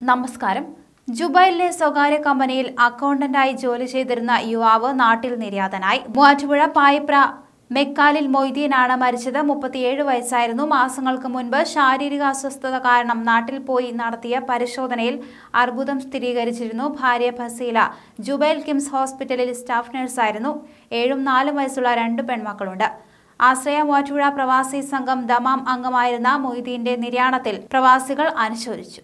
നമസ്കാരം. ജുബൈലിലെ സ്വകാര്യ കമ്പനിയിൽ അക്കൗണ്ടന്റായി ജോലി ചെയ്തിരുന്ന യുവാവ് നാട്ടിൽ നിര്യാതനായി. മൂവാറ്റുപുഴ പായിപ്ര മെക്കാലിൽ മൊയ്തീനാണ് മരിച്ചത്. മുപ്പത്തിയേഴ് വയസ്സായിരുന്നു. മാസങ്ങൾക്ക് മുൻപ് ശാരീരിക അസ്വസ്ഥത കാരണം നാട്ടിൽ പോയി നടത്തിയ പരിശോധനയിൽ അർബുദം സ്ഥിരീകരിച്ചിരുന്നു. ഭാര്യ ഫസീല ജുബൈൽ കിംസ് ഹോസ്പിറ്റലിൽ സ്റ്റാഫ് നഴ്സായിരുന്നു. ഏഴും നാലും വയസ്സുള്ള രണ്ട് പെൺമക്കളുണ്ട്. ആശ്രയ മൂവാറ്റുപുഴ പ്രവാസി സംഘം ദമാം അംഗമായിരുന്ന മൊയ്തീന്റെ നിര്യാണത്തിൽ പ്രവാസികൾ അനുശോചിച്ചു.